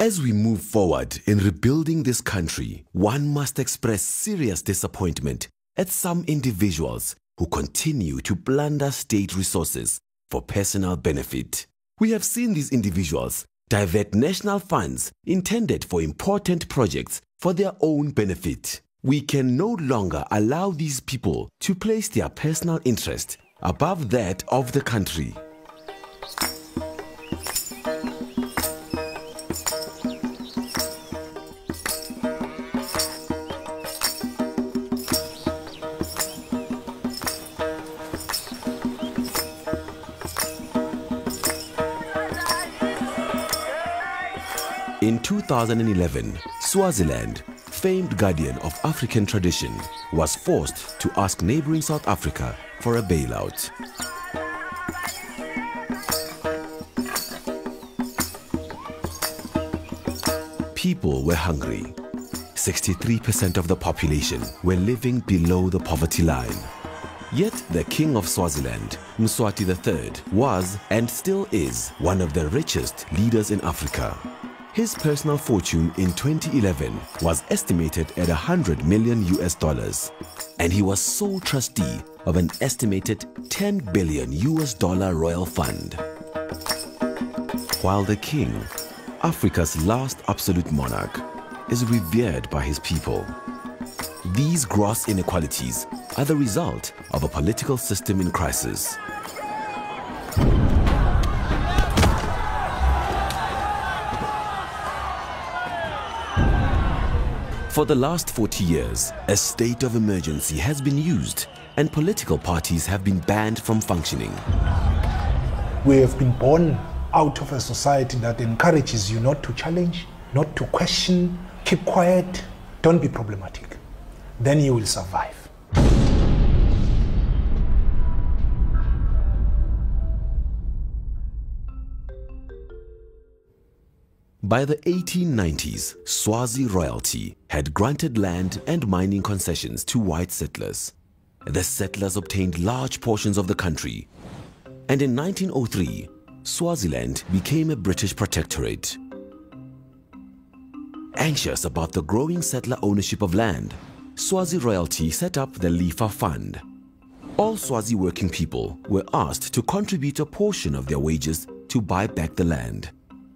As we move forward in rebuilding this country, one must express serious disappointment at some individuals who continue to plunder state resources for personal benefit. We have seen these individuals divert national funds intended for important projects for their own benefit. We can no longer allow these people to place their personal interest above that of the country. In 2011, Swaziland, famed guardian of African tradition, was forced to ask neighboring South Africa for a bailout. People were hungry. 63% of the population were living below the poverty line. Yet the king of Swaziland, Mswati III, was and still is one of the richest leaders in Africa. His personal fortune in 2011 was estimated at 100 million US dollars, and he was sole trustee of an estimated 10 billion US dollar royal fund. While the king, Africa's last absolute monarch, is revered by his people, these gross inequalities are the result of a political system in crisis. For the last 40 years, a state of emergency has been used and political parties have been banned from functioning. We have been born out of a society that encourages you not to challenge, not to question, keep quiet, don't be problematic. Then you will survive. By the 1890s, Swazi royalty had granted land and mining concessions to white settlers. The settlers obtained large portions of the country. And in 1903, Swaziland became a British protectorate. Anxious about the growing settler ownership of land, Swazi royalty set up the Lifa Fund. All Swazi working people were asked to contribute a portion of their wages to buy back the land.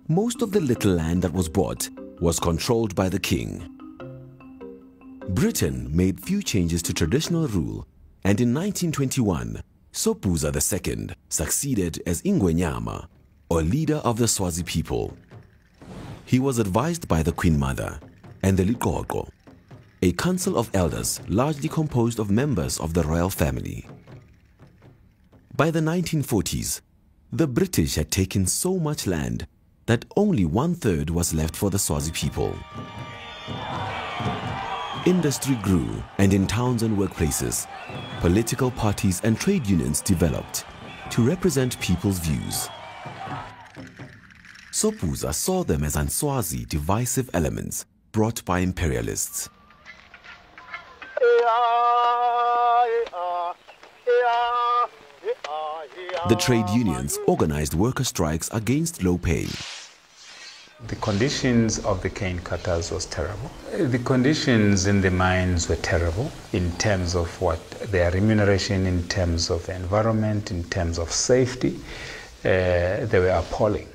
Most of the little land that was bought was controlled by the king. Britain made few changes to traditional rule and in 1921, Sobhuza II succeeded as Ingwenyama, or leader of the Swazi people. He was advised by the Queen Mother and the Liqoqo, a council of elders largely composed of members of the royal family. By the 1940s, the British had taken so much land that only one-third was left for the Swazi people. Industry grew, and in towns and workplaces, political parties and trade unions developed to represent people's views. Sobhuza saw them as un-Swazi divisive elements brought by imperialists. The trade unions organized worker strikes against low pay. The conditions of the cane cutters was terrible. The conditions in the mines were terrible in terms of what their remuneration, in terms of the environment, in terms of safety. Uh, they were appalling.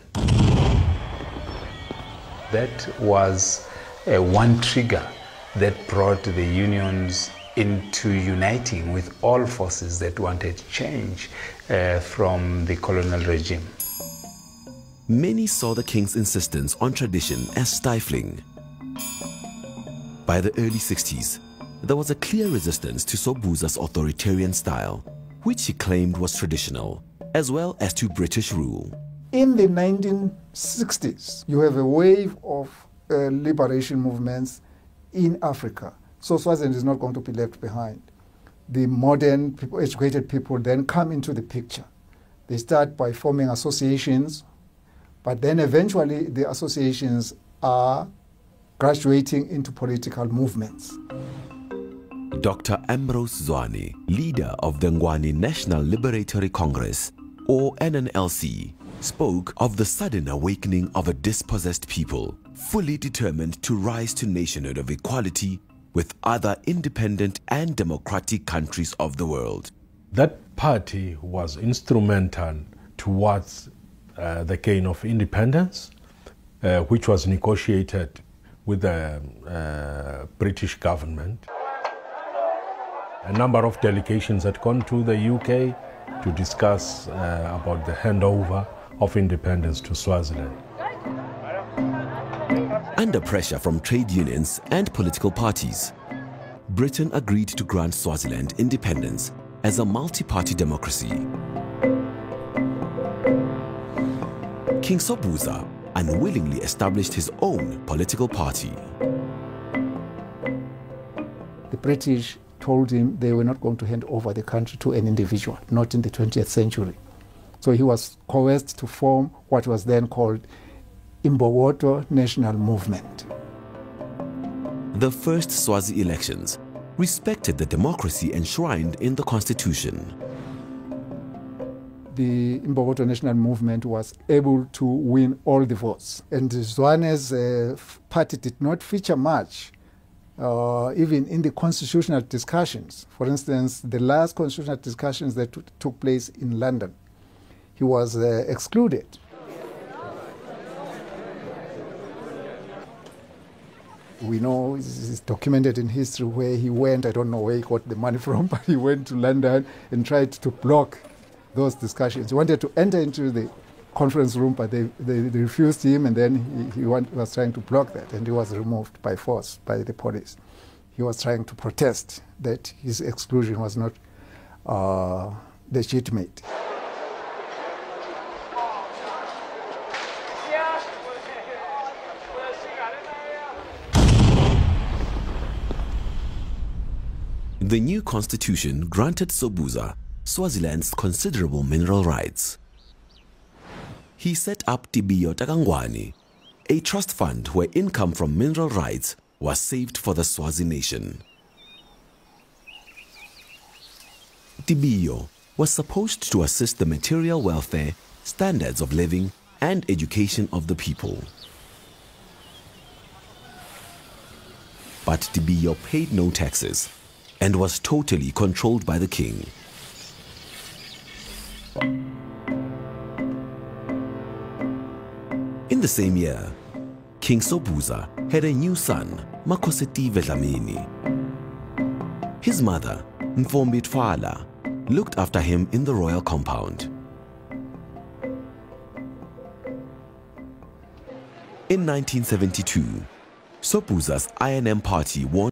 That was uh, one trigger that brought the unions into uniting with all forces that wanted change uh, from the colonial regime. Many saw the king's insistence on tradition as stifling. By the early 60s, there was a clear resistance to Sobhuza's authoritarian style, which he claimed was traditional, as well as to British rule. In the 1960s, you have a wave of uh, liberation movements in Africa. So Swaziland is not going to be left behind. The modern, people, educated people then come into the picture. They start by forming associations, but then eventually the associations are graduating into political movements. Dr. Ambrose Zwane, leader of the Ngwane National Liberatory Congress, or NNLC, spoke of the sudden awakening of a dispossessed people, fully determined to rise to nationhood of equality with other independent and democratic countries of the world. That party was instrumental towards uh, the gain of independence, uh, which was negotiated with the uh, British government. A number of delegations had gone to the UK to discuss uh, about the handover of independence to Swaziland. Under pressure from trade unions and political parties, Britain agreed to grant Swaziland independence as a multi-party democracy. King Sobhuza unwillingly established his own political party. The British told him they were not going to hand over the country to an individual, not in the 20th century. So he was coerced to form what was then called Imbokodo National Movement. The first Swazi elections respected the democracy enshrined in the constitution. The Imbokodo National Movement was able to win all the votes. And Zwane's uh, party did not feature much, uh, even in the constitutional discussions. For instance, the last constitutional discussions that took place in London, he was uh, excluded. We know it's documented in history where he went. I don't know where he got the money from, but he went to London and tried to block those discussions. He wanted to enter into the conference room, but they, they, they refused him, and then he, he want, was trying to block that, and he was removed by force by the police. He was trying to protest that his exclusion was not uh, legitimate. The new constitution granted Sobhuza Swaziland's considerable mineral rights. He set up Tibiyo TakaNgwane, a trust fund where income from mineral rights was saved for the Swazi nation. Tibiyo was supposed to assist the material welfare, standards of living, and education of the people. But Tibiyo paid no taxes and was totally controlled by the king. In the same year, King Sobhuza had a new son, Makhosetive Dlamini. His mother, Ntfombi looked after him in the royal compound. In 1972, Sobhuza's INM party won